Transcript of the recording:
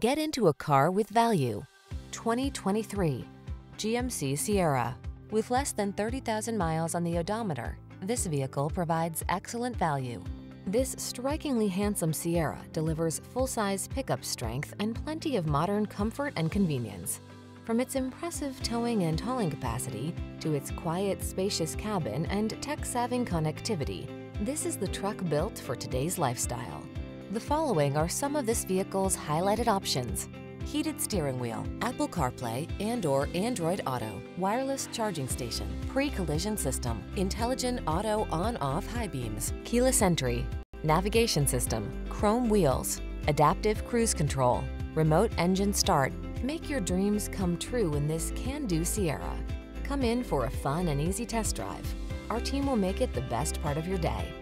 Get into a car with value. 2023 GMC Sierra. With less than 30,000 miles on the odometer, this vehicle provides excellent value. This strikingly handsome Sierra delivers full-size pickup strength and plenty of modern comfort and convenience. From its impressive towing and hauling capacity to its quiet, spacious cabin and tech-savvy connectivity, this is the truck built for today's lifestyle. The following are some of this vehicle's highlighted options. Heated steering wheel, Apple CarPlay and or Android Auto, wireless charging station, pre-collision system, intelligent auto on-off high beams, keyless entry, navigation system, chrome wheels, adaptive cruise control, remote engine start. Make your dreams come true in this can-do Sierra. Come in for a fun and easy test drive. Our team will make it the best part of your day.